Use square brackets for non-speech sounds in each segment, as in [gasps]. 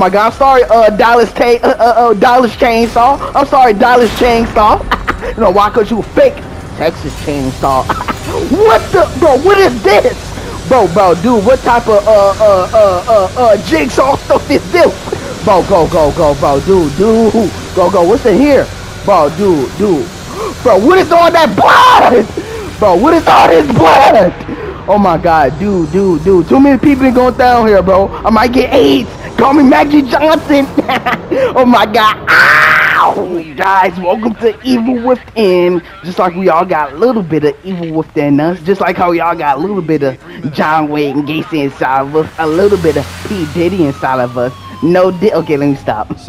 my god, I'm sorry, uh, Dallas uh, uh, uh, Dallas Chainsaw. I'm sorry, Dallas Chainsaw. [laughs] you know why? Cause you fake Texas Chainsaw. [laughs] what the, bro? What is this? Bro, bro, dude, what type of, uh, uh, uh, uh, uh, jigsaw [laughs] stuff is this? Bro, go, go, go, bro, dude, dude, go, go, what's in here? Bro, dude, dude. [gasps] Bro, what is all that blood? Bro, what is all this blood? Oh my god, dude, dude, dude. Too many people going down here, bro. I might get AIDS. Call me Magic Johnson. [laughs] oh my god. Ow! Guys, welcome to Evil Within. Just like we all got a little bit of evil within us. Just like how we all got a little bit of John Wayne and Gacy inside of us. A little bit of P. Diddy inside of us. No di- Okay, let me stop. [laughs]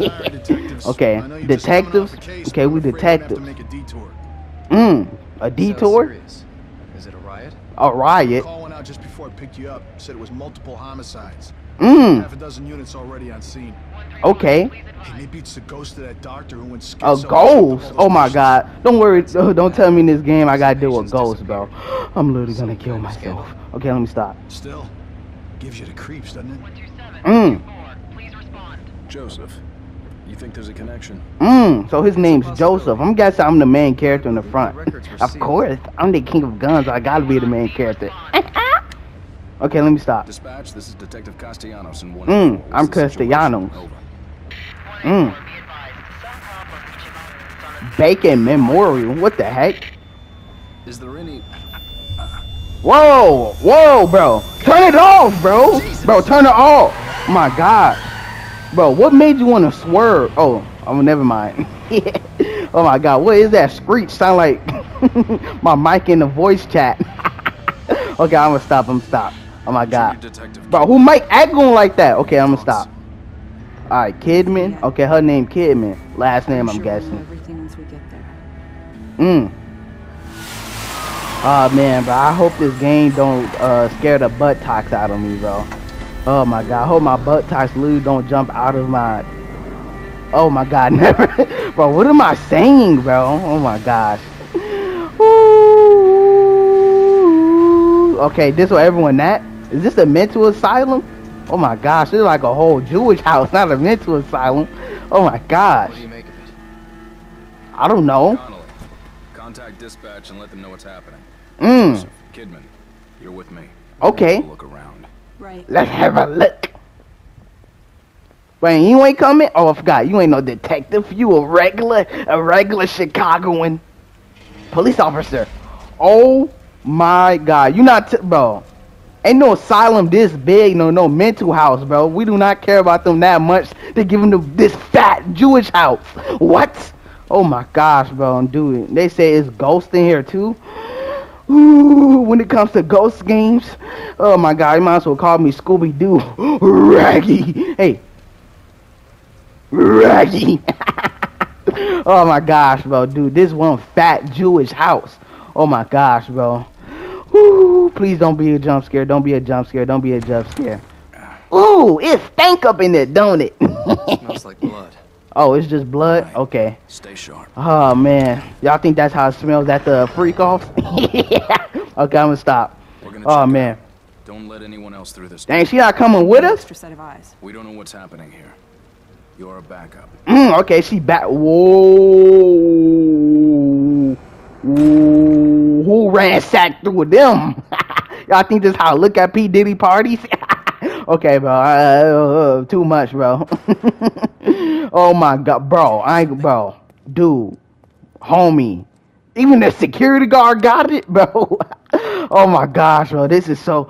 Okay, I know you're just coming detectives? off the case, Okay, we but I'm afraid we're gonna have to detectives. make a detour. Mmm. A detour? Is it a riot? A riot? Call went out just before I picked you up. Said it was multiple homicides. Mmm. Half a dozen units already on scene. Okay. Hey, maybe it's the ghost of that doctor who went A ghost? Oh my god. Don't worry. [laughs] Don't tell me in this game I gotta deal with ghosts, bro. [gasps] I'm literally gonna kill myself. Okay, let me stop. Still, gives you the creeps, doesn't it? Mmm. Joseph, you think there's a connection? Mmm. So his name's Joseph. I'm guessing I'm the main character in the front. Of course. I'm the king of guns. I gotta be the main character. Okay, let me stop. Dispatch, this is Detective Castellanos in one. Mm, I'm Castellanos. Mmm. Beacon Memorial. What the heck? Is there any? Whoa, whoa, bro. Turn it off, bro. Bro, turn it off. My God. Bro, what made you want to swerve? Oh, oh, never mind. [laughs] oh my God, what is that screech? Sound like [laughs] my mic in the voice chat. [laughs] okay, I'm gonna stop. I'm stop. Oh my God. Detective. Bro, who might act going like that? Okay, I'm gonna stop. All right, Kidman. Okay, her name Kidman. Last name, I'm sure we'll know guessing. everything once we get there. Mm. Oh man, bro. I hope this game don't uh, scare the butt tox out of me, bro. Oh my god. I hope my butt tox literally don't jump out of my. Oh my god, [laughs] never. bro, what am I saying, bro? Oh my gosh. [laughs] Ooh. Okay, this where everyone at? Is this a mental asylum? Oh my gosh, this is like a whole Jewish [laughs] house, not a mental asylum. Oh my gosh. What do you make of it? I don't know. Connelly, contact dispatch and let them know what's happening. Mm. Joseph, Kidman, you're with me. Okay. Have a Look around. Right. Let's have a look. Wait, you ain't coming? Oh, I forgot. You ain't no detective. You a regular, a regular Chicagoan police officer. Oh my God, you not, t- bro. Ain't no asylum this big, no no mental house, bro. We do not care about them that much to give them the, this fat Jewish house. What? Oh my gosh, bro, dude. They say it's ghosts in here too. Ooh, when it comes to ghost games, oh my god, you might as well call me Scooby Doo. [gasps] Raggy. Hey. Raggy. [laughs] oh my gosh, bro, dude, this one fat Jewish house. Oh my gosh, bro. Ooh, please don't be a jump scare. Don't be a jump scare. Don't be a jump scare. Ooh, it stank up in there, don't it? [laughs] Smells like blood. oh, it's just blood? Okay. Stay sharp. Oh man, y'all think that's how it smells at the freak off? [laughs] yeah. Okay, I'm gonna stop. We're gonna Oh man, out. Don't let anyone else through this. dang, she not coming with us? Extra set of eyes. We don't know what's happening here. You're a backup. Mm, okay, she back. Whoa. Whoa. Who ransacked through them? [laughs] y'all think this how I look at P Diddy parties? [laughs] okay, bro. Uh, uh, too much, bro. [laughs] oh my god, bro. I bro. Dude, homie. Even the security guard got it, bro. oh my gosh, bro. This is so.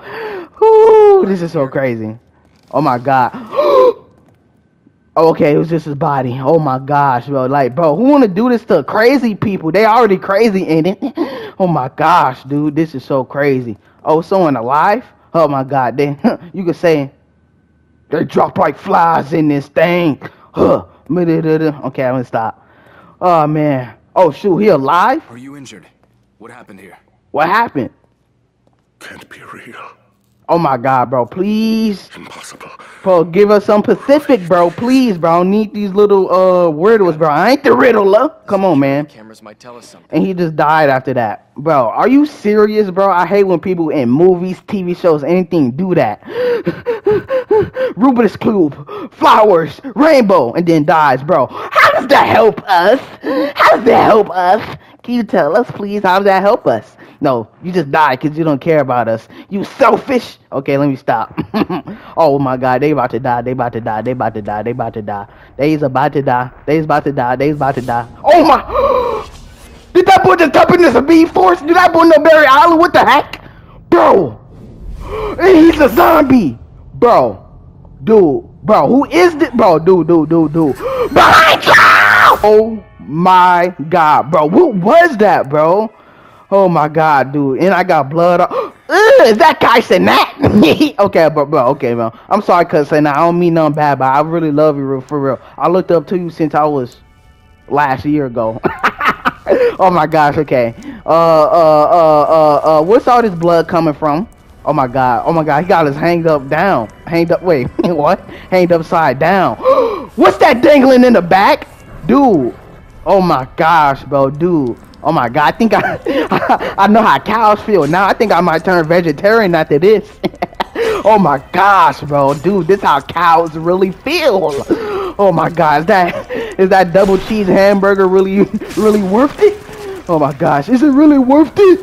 Whew, this is so crazy. Oh my god. [gasps] Oh, okay, it was just his body. Oh my gosh, bro. Like, bro, who wanna do this to crazy people? They already crazy in it. [laughs] Oh my gosh, dude, this is so crazy. Oh, someone alive? Oh my god, then [laughs] you could say they drop like flies in this thing. Huh. [sighs] Okay, I'm gonna stop. Oh man. Oh shoot, he alive? Are you injured? What happened here? What happened? Can't be real. Oh my god, bro. Please. Impossible. Bro, give us some Pacific, bro. Please, bro. I need these little uh riddles, bro. I ain't the riddler. Come on, man. Cameras might tell us something. And he just died after that. Bro, are you serious, bro? I hate when people in movies, TV shows, anything do that. [laughs] Rubik's Cube, flowers, rainbow, and then dies, bro. How does that help us? How does that help us? Can you tell us, please? How does that help us? No, you just die because you don't care about us. You selfish. Okay, let me stop. [laughs] oh my God, they about to die. They about to die. They about to die. They about to die. They's about to die. They's about to die. They's about to die. Oh my! [gasps] Did that boy just tap into some B force? Did that boy know Barry Allen? What the heck, bro? [gasps] And he's a zombie, bro. Dude, bro, who is this, bro? Dude, dude, dude, dude. [gasps] Behind you! Oh my God, bro, what was that, bro? Oh my god, dude. And I got blood. [gasps] Ugh, is that guy saying that? okay, but bro, okay, bro. I'm sorry, cuz say I don't mean nothing bad, but I really love you real for real. I looked up to you since I was last year ago. [laughs] oh my gosh, okay. Uh, uh, uh, uh, uh, what's all this blood coming from? Oh my god, oh my god, he got his hanged up down. Hanged up, wait, [laughs] what? Hanged upside down. [gasps] what's that dangling in the back? Dude, oh my gosh, bro, dude. Oh my god, I think I [laughs] I know how cows feel now. I think I might turn vegetarian after this. [laughs] oh my gosh, bro, dude, this how cows really feel. Oh my god, is that is that double cheese hamburger really [laughs] really worth it? Oh my gosh, is it really worth it?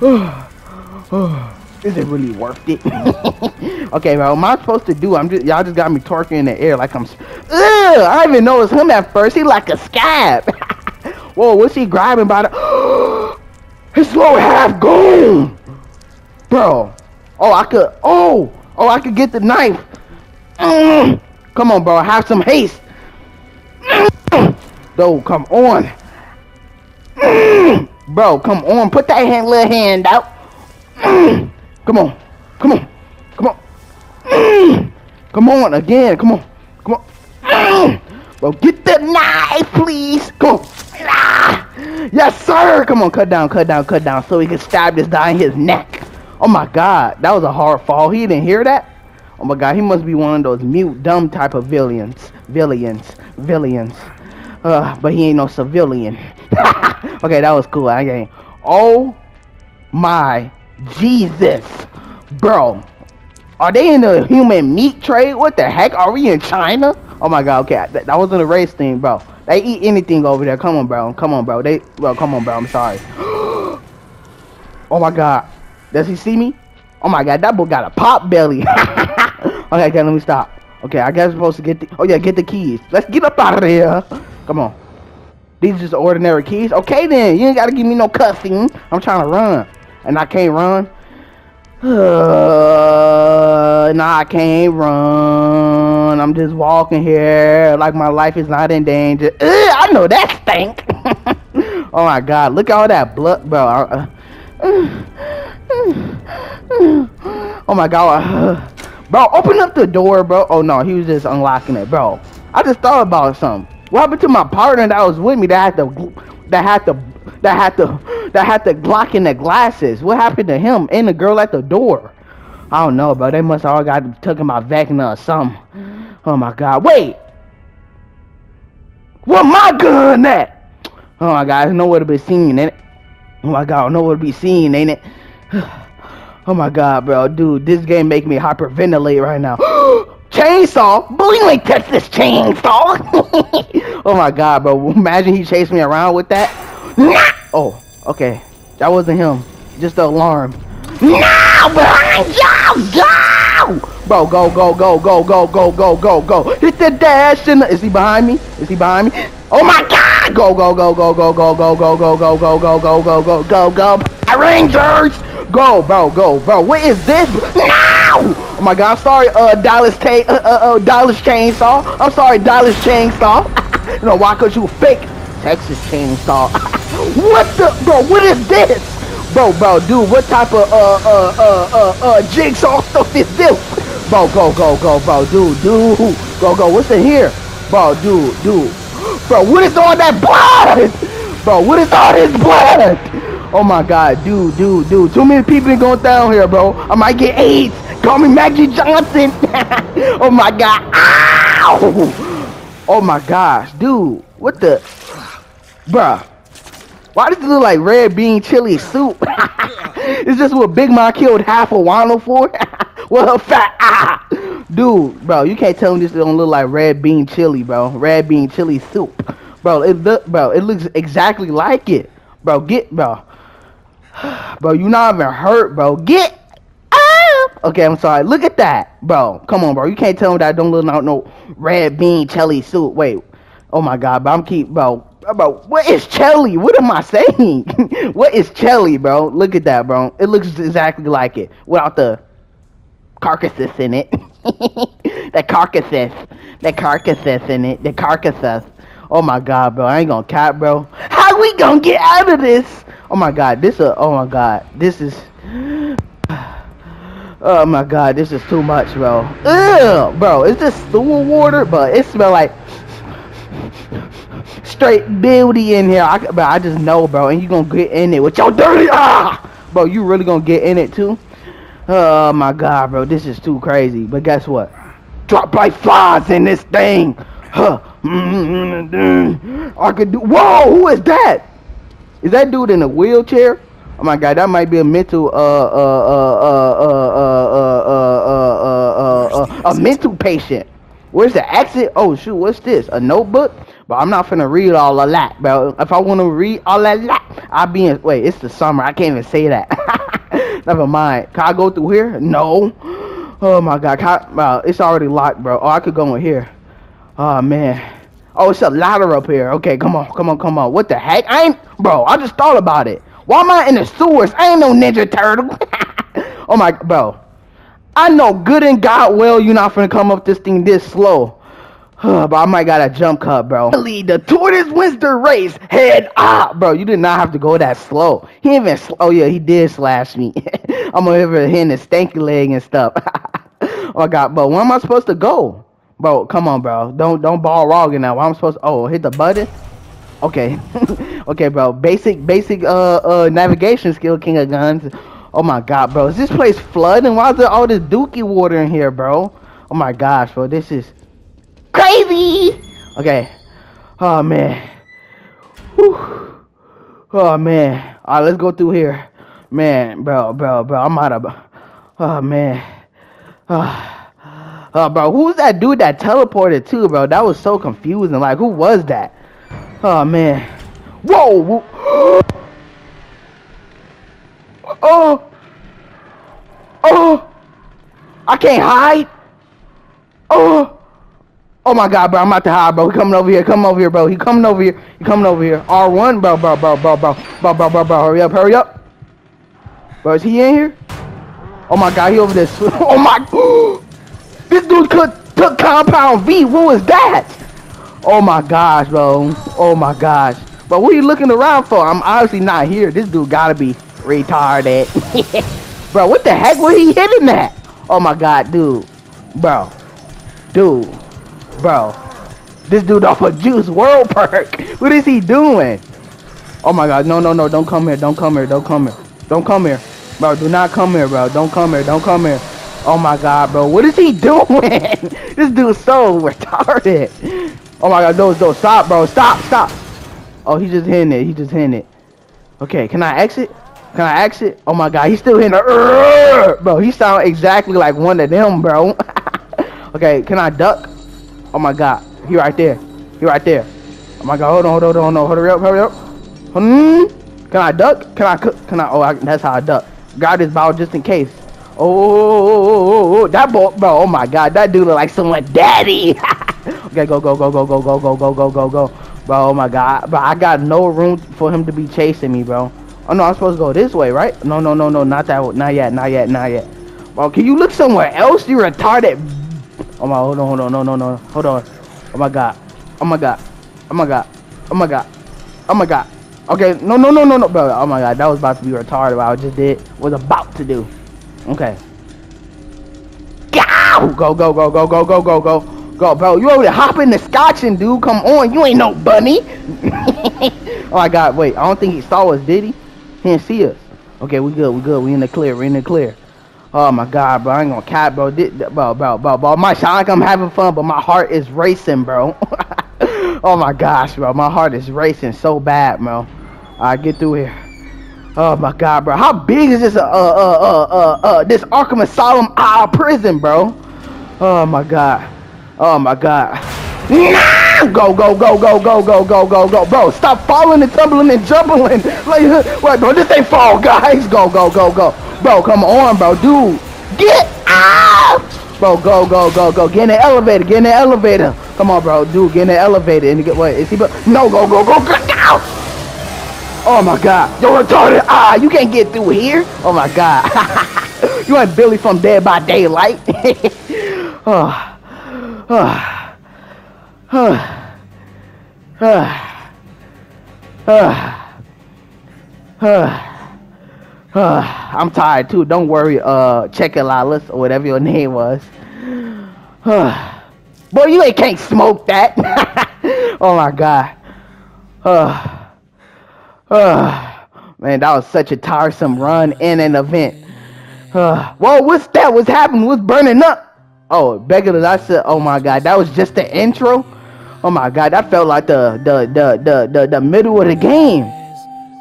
[sighs] is it really worth it? okay, bro, am I supposed to do? I'm just y'all just got me torquing in the air like I'm. Ugh, I didn't even was him at first. He like a scab. Whoa, what's he grabbing by the... [gasps] His lower half gone! Bro. Oh, I could... Oh! Oh, I could get the knife. Mm. Come on, bro. Have some haste. Mm. Though, come on. Mm. Bro, come on. Put that hand, little hand out. Mm. Come on. Come on. Come on. Mm. Come on, again. Come on. Come on. Mm. Bro, get the knife, please. Come on. Yes, sir. Come on, cut down, cut down, cut down, so he can stab this guy in his neck. Oh my God, that was a hard fall. He didn't hear that. Oh my God, he must be one of those mute, dumb type of villains, villains, villains. Uh, but he ain't no civilian. [laughs] okay, that was cool. I ain't. Oh my Jesus, bro. Are they in the human meat trade? What the heck? Are we in China? Oh my God. Okay, that, that wasn't a race thing, bro. They eat anything over there. Come on, bro. Come on, bro. They well, come on, bro. I'm sorry. [gasps] oh my god. Does he see me? Oh my god, that boy got a pop belly. [laughs] okay, okay, let me stop. Okay, I guess I'm supposed to get the oh yeah, get the keys. Let's get up out of there. Come on. These are just ordinary keys. Okay then, you ain't gotta give me no cussing. I'm trying to run. And I can't run. Uh, nah, I can't run. I'm just walking here like my life is not in danger. I know that stink. [laughs] oh my god, look at all that blood, bro. Uh, oh my god. Uh, bro, open up the door, bro. Oh no, he was just unlocking it, bro. I just thought about something. What happened to my partner that was with me that had to that had to that had to that had to block in the glasses. What happened to him and the girl at the door? I don't know, bro. They must all got took my Vecna or something. Oh my god. Wait! Where my gun at? Oh my god, nowhere to be seen, ain't it? Oh my god, nowhere to be seen, ain't it? [sighs] Oh my god, bro. Dude, this game make me hyperventilate right now. [gasps] chainsaw? You ain't touch this chainsaw. [laughs] oh my god, bro. Imagine he chased me around with that. Oh, okay. That wasn't him. Just the alarm. Now behind you! Go! Bro, go, go, go, go, go, go, go, go, go. Hit the dash and is he behind me? Is he behind me? Oh my god! Go, go, go, go, go, go, go, go, go, go, go, go, go, go, go, go, go. Rangers! Go, bro, go, bro. What is this? Now! Oh my god, I'm sorry, uh, Dallas Tate, uh, uh, uh, Dallas Chainsaw. I'm sorry, Dallas Chainsaw. you know why? Cause you fake Texas Chainsaw. What the, bro? What is this? Bro, bro, dude, what type of uh uh uh uh uh jigsaw stuff is this? Bro, go, go, go, bro, dude, dude, go, go. What's in here? Bro, dude, dude, bro, what is all that blood? Bro, what is all this blood? Oh my god, dude, dude, dude. Too many people going down here, bro. I might get AIDS. Call me Magic Johnson. [laughs] oh my god. Ow! Oh my gosh, dude. What the? Bruh. Why does it look like red bean chili soup? [laughs] it's just what Big Mom killed half of Wano for. [laughs] well, fat ah, dude, bro, you can't tell me this don't look like red bean chili, bro. Red bean chili soup, bro. It look, bro, it looks exactly like it, bro. Get, bro, [sighs] bro. You not even hurt, bro. Get. Ah! Okay, I'm sorry. Look at that, bro. Come on, bro. You can't tell me that don't look like no red bean chili soup. Wait. Oh my god, but I'm keep, bro bro, what is Chelly? What am I saying? [laughs] what is Chelly, bro? Look at that, bro. It looks exactly like it without the carcasses in it. [laughs] that carcasses. That carcasses in it. The carcasses. Oh my god, bro. I ain't gonna cap, bro. How we gonna get out of this? Oh my god, this uh oh my god. This is [sighs] Oh my god, this is too much, bro. Ugh, bro, is this sewer water? But it smell like straight beauty in here. I, bro, I just know, bro. And you gonna get in it with your dirty ah, bro. You really gonna get in it too? Oh my god, bro. This is too crazy. But guess what? Drop like flies in this thing. Huh. I could do. Whoa, who is that? Is that dude in a wheelchair? Oh my god, that might be a mental uh uh uh uh uh uh uh uh uh uh a mental patient. Where's the exit? Oh shoot, what's this? A notebook? But I'm not finna read all of that, bro. If I want to read all of that, I'll be in. Wait, it's the summer. I can't even say that. [laughs] Never mind. Can I go through here? No. Oh my god. I, it's already locked, bro. Oh, I could go in here. Oh man. Oh, it's a ladder up here. Okay, come on, come on, come on. What the heck? I ain't, bro. I just thought about it. Why am I in the sewers? I ain't no Ninja Turtle. [laughs] oh my, bro. I know good and God well you're not finna come up this thing this slow. [sighs] but I might got a jump cut, bro. Lead the tortoise wins the race. Head up, bro. You did not have to go that slow. He even. oh yeah, he did slash me. I'm over hitting his stanky leg and stuff. [laughs] oh my god, but where am I supposed to go, bro? Come on, bro. Don't don't ball wrong now. I'm supposed to? Oh, hit the button. Okay, [laughs] okay, bro. Basic basic uh uh navigation skill, king of guns. Oh my god, bro. Is this place flooding? Why is there all this dookie water in here, bro? Oh my gosh, bro. This is crazy. Okay. Oh man. Whew. Oh man. All right, let's go through here. Man, bro, bro, bro. I'm out of. Oh man. Oh. Uh, bro, who's that dude that teleported too, bro? That was so confusing. Like, who was that? Oh man. Whoa. [gasps] oh. Oh. I can't hide. Oh. Oh my god, bro, I'm about to hide, bro. He coming over here, coming over here, bro. He coming over here. He coming over here. R1, bro, bro, bro, bro, bro, bro, bro, bro, bro. Hurry up, hurry up. Bro, is he in here? Oh my god, he over there. [laughs] Oh my. [gasps] this dude took, took compound V. What was that? Oh my gosh, bro. Oh my gosh. But what are you looking around for? I'm obviously not here. This dude gotta be retarded. [laughs] bro, what the heck was he hitting that? Oh my god, dude. Bro. Dude. Bro, this dude off a Juice WRLD perk. [laughs] What is he doing? Oh my god, no, no, no, don't come here, don't come here, don't come here. Don't come here. Bro, do not come here, bro. Don't come here, don't come here. Oh my god, bro. What is he [laughs] doing? this dude's so retarded. Oh my god, no, no, stop, bro. Stop, stop. Oh, he just hitting it. He just hitting it. Okay, can I exit? Can I exit? Oh my god, he's still hitting it. Bro, he sound exactly like one of them, bro. okay, can I duck? Oh my god. He right there. He right there. Oh my god. Hold on, hold on, hold on. Hurry up, hurry up. Hmm. Can I duck? Can I cook? Can I? Oh, I, that's how I duck. Grab this ball just in case. Oh, oh, oh, oh, that ball, bro. Oh my god. That dude look like someone daddy. okay, go, go, go, go, go, go, go, go, go, go, go. Bro, oh my god. Bro, I got no room for him to be chasing me, bro. Oh no, I'm supposed to go this way, right? No, no, no, no, not that way. Not yet, not yet, not yet. Bro, can you look somewhere else? You retarded Oh my, hold on, hold on, no, no, no, hold on. Oh my god. Oh my god. Oh my god. Oh my god. Oh my god. Okay, no, no, no, no, no, bro. Oh my god, that was about to be retarded. What I just did was about to do. Okay. Go, go, go, go, go, go, go, go, go. Go, bro. You over there hopping the scotching, dude. Come on. You ain't no bunny. [laughs] oh my god, wait. I don't think he saw us, did he? Didn't see us. Okay, we good, we good. We in the clear, we in the clear. Oh my god, bro. I ain't gonna cap, bro. This, bro, bro, bro, bro. My sound like I'm having fun, but my heart is racing, bro. [laughs] oh my gosh, bro. My heart is racing so bad, bro. I get through here. Oh my god, bro. How big is this uh uh uh uh uh this Arkham Asylum uh, prison, bro? Oh my god. Oh my god. Go, go, go, go, go, go, go, go, go. Bro, stop falling and tumbling and jumping. Like, wait, bro, this ain't fall, guys. Go, go, go, go. Bro, come on, bro. Dude, get out. Bro, go, go, go, go. Get in the elevator. Get in the elevator. Come on, bro. Dude, get in the elevator. And get, what, is he, no, go, go, go, go, go. Oh my god. You're retarded. Ah, you can't get through here. Oh my god. you ain't Billy from Dead by Daylight. oh. Oh. Oh. [sighs] I'm tired too. Don't worry. Uh, Lilas, or whatever your name was. [sighs] Boy, you ain't can't smoke that. [laughs] oh my god. Uh, [sighs] uh, man, that was such a tiresome run in an event. Uh, whoa, what's that? What's happening? What's burning up? Oh, Beggar, I said, oh my god, that was just the intro. Oh my god, that felt like the the the the the, the middle of the game.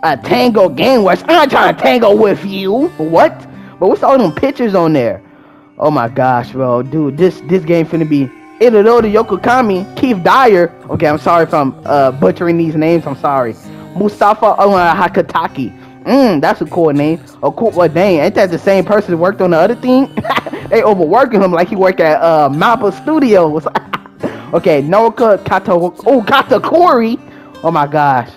A tango game where I'm not trying to tango with you. What? But what's all them pictures on there? Oh my gosh, bro, dude, this this game finna be Itadori Yokokami, Keith Dyer. Okay, I'm sorry if I'm uh, butchering these names. I'm sorry. Mustafa Hakataki. Mmm, that's a cool name. A cool what name? Ain't that the same person that worked on the other thing? [laughs] they overworking him like he worked at uh Mappa Studios. [laughs] Okay, Naoka Kata oh Katakuri. Oh my gosh.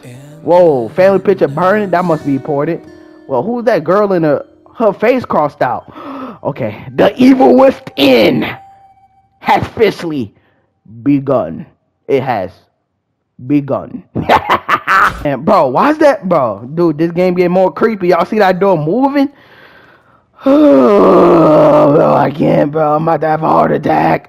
Whoa, family picture burning. That must be important. Well, who's that girl in her her face crossed out? [gasps] Okay, the evil within has officially begun. It has begun. [laughs] and bro, why is that, bro? Dude, this game getting more creepy. Y'all see that door moving? [sighs] Oh, bro, I can't, bro. I'm about to have a heart attack.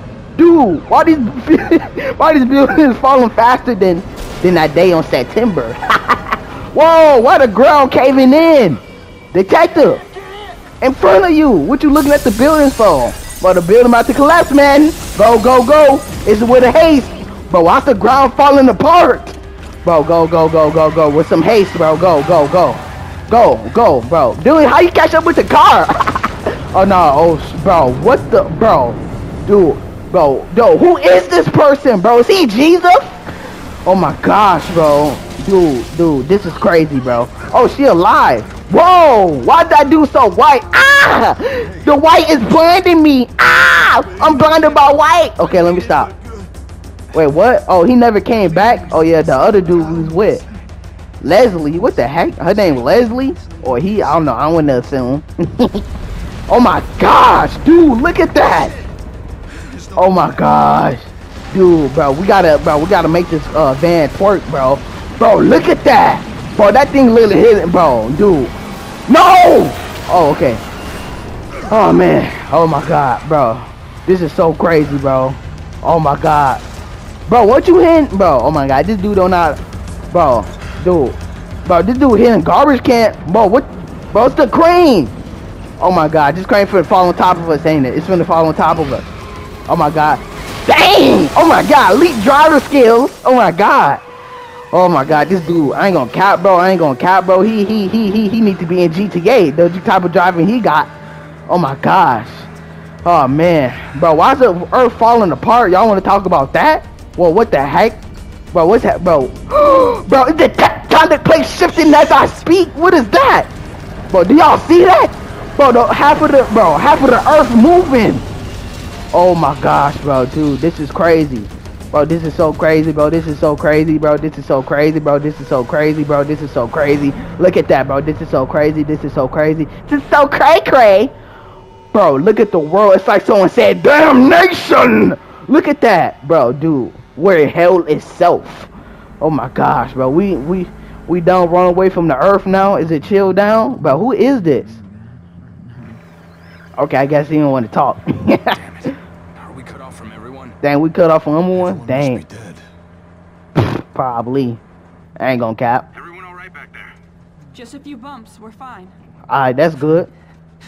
dude, why these [laughs] why these buildings falling faster than than that day on September? [laughs] Whoa, why the ground caving in? Detective, in front of you. What you looking at the buildings for? Well, the building about to collapse, man. Go, go, go. It's with a haste. Bro, watch the ground falling apart? Bro, go, go, go, go, go. With some haste, bro. Go, go, go. Go, go, bro. Dude, how you catch up with the car? [laughs] oh, no. Oh, bro. What the? Bro. Dude. Bro, yo, who is this person, bro? Is he Jesus? Oh my gosh, bro. Dude, dude, this is crazy, bro. Oh, she alive. Whoa, why'd that dude so white? Ah! The white is blinding me. Ah! I'm blinded by white. Okay, let me stop. Wait, what? Oh, he never came back? Oh, yeah, the other dude was with. Leslie, what the heck? Her name Leslie? Or he, I don't know, I to assume. [laughs] oh my gosh, dude, look at that. Oh my gosh. Dude, bro, we gotta, bro, we gotta make this uh, van twerk, bro. Bro, look at that. Bro, that thing literally hit it, bro. Dude. No! Oh, okay. Oh, man. Oh, my God, bro. This is so crazy, bro. Oh, my God. Bro, what you hitting? Bro, oh, my God. This dude don't know. Bro, dude. Bro, this dude hitting garbage can. Bro, what? Bro, it's the crane. Oh, my God. This crane finna fall on top of us, ain't it? It's finna fall on top of us. Oh my god. Dang! Oh my god, elite driver skills. Oh my god. Oh my god, this dude, I ain't gonna cap, bro. I ain't gonna cap, bro. He he he he he needs to be in GTA. The type of driving he got. Oh my gosh. Oh man, bro. Why is the Earth falling apart? Y'all want to talk about that? Well, what the heck, bro? What's that, bro? [gasps] bro, is the tectonic plate shifting as I speak? What is that, bro? Do y'all see that, bro? The, half of the bro, half of the Earth moving. Oh my gosh, bro, dude, this is crazy. Bro, this is so crazy, bro. This is so crazy, bro. This is so crazy, bro. This is so crazy, bro. This is so crazy. Look at that, bro. This is so crazy. This is so crazy. This is so cray cray. Bro, look at the world. It's like someone said, damnation. Look at that, bro, dude. Where hell itself. Oh my gosh, bro. We we We done run away from the earth now. Is it chill down? But who is this? Okay, I guess he didn't want to talk. [laughs] Dang, we cut off one more. Everyone Dang, dead. [sighs] probably. I ain't gonna cap. Everyone all right back there? Just a few bumps. We're fine. Alright, that's good.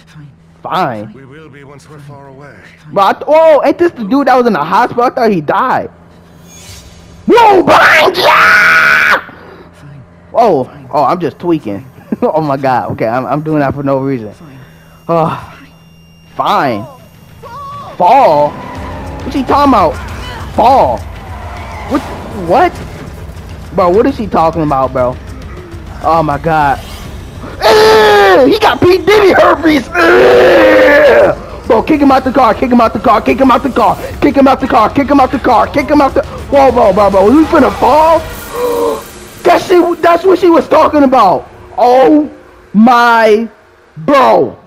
Fine. Fine. We will be once we're far away. But I oh, ain't this the dude that was in the hospital? I thought he died. Whoa, behind ya! Oh, oh, I'm just tweaking. [laughs] oh my god. Okay, I'm, I'm doing that for no reason. Oh, fine. Fall? What's she talking about? Fall? What? What? Bro, what is she talking about, bro? Oh my god. Ugh, he got Pete Diddy herpes. Ugh. Bro, kick him out the car, kick him out the car, kick him out the car, kick him out the car, kick him out the car, kick him out the. Whoa, bro, bro, bro, we finna fall? [gasps] That's she. That's what she was talking about. Oh my, bro.